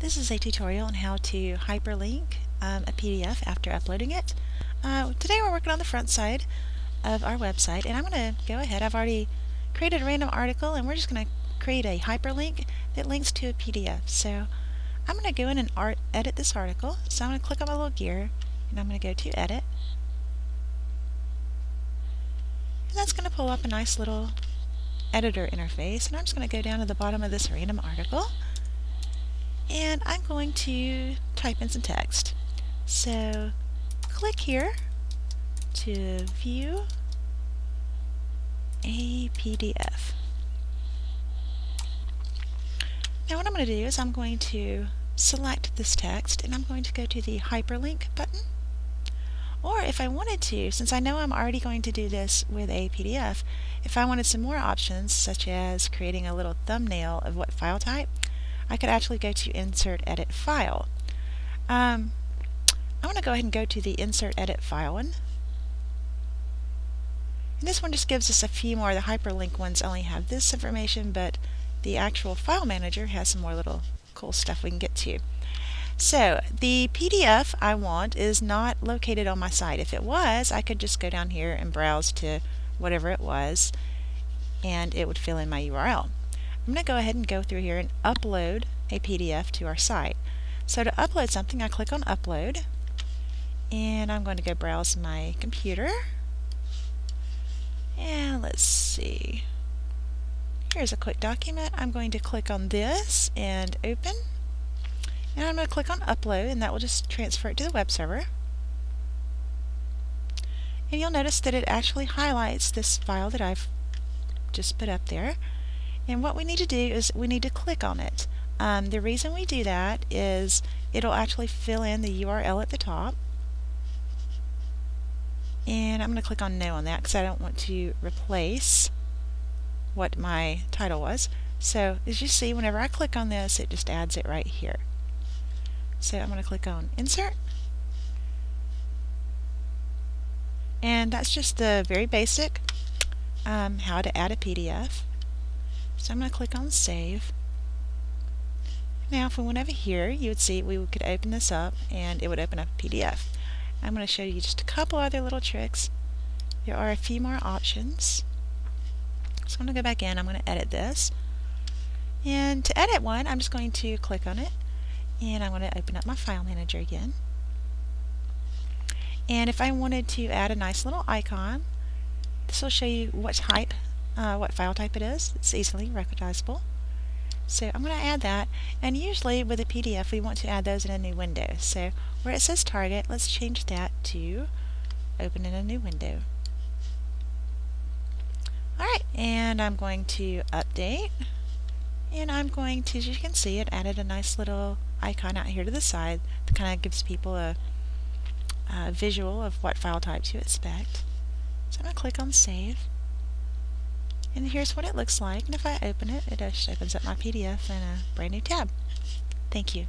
This is a tutorial on how to hyperlink um, a PDF after uploading it. Uh, today we're working on the front side of our website and I'm going to go ahead. I've already created a random article and we're just going to create a hyperlink that links to a PDF. So I'm going to go in and art edit this article. So I'm going to click on my little gear and I'm going to go to edit. And that's going to pull up a nice little editor interface and I'm just going to go down to the bottom of this random article and I'm going to type in some text. So click here to view a PDF. Now what I'm going to do is I'm going to select this text and I'm going to go to the hyperlink button. Or if I wanted to, since I know I'm already going to do this with a PDF, if I wanted some more options such as creating a little thumbnail of what file type, I could actually go to Insert Edit File. Um, I want to go ahead and go to the Insert Edit File one. And this one just gives us a few more. The hyperlink ones only have this information, but the actual file manager has some more little cool stuff we can get to. So the PDF I want is not located on my site. If it was, I could just go down here and browse to whatever it was and it would fill in my URL. I'm going to go ahead and go through here and upload a PDF to our site. So to upload something, I click on Upload, and I'm going to go browse my computer. And let's see. Here's a quick document. I'm going to click on this and open. And I'm going to click on Upload, and that will just transfer it to the web server. And you'll notice that it actually highlights this file that I've just put up there. And what we need to do is we need to click on it. Um, the reason we do that is it'll actually fill in the URL at the top. And I'm going to click on no on that because I don't want to replace what my title was. So as you see, whenever I click on this, it just adds it right here. So I'm going to click on Insert. And that's just the very basic um, how to add a PDF. So I'm going to click on Save. Now if we went over here, you would see we could open this up and it would open up a PDF. I'm going to show you just a couple other little tricks. There are a few more options. So I'm going to go back in, I'm going to edit this. And to edit one, I'm just going to click on it and I'm going to open up my file manager again. And if I wanted to add a nice little icon, this will show you what type uh, what file type it is. It's easily recognizable. So I'm going to add that and usually with a PDF we want to add those in a new window. So where it says target let's change that to open in a new window. Alright and I'm going to update and I'm going to, as you can see it added a nice little icon out here to the side that kind of gives people a, a visual of what file type to expect. So I'm going to click on save and here's what it looks like. And if I open it, it just opens up my PDF in a brand new tab. Thank you.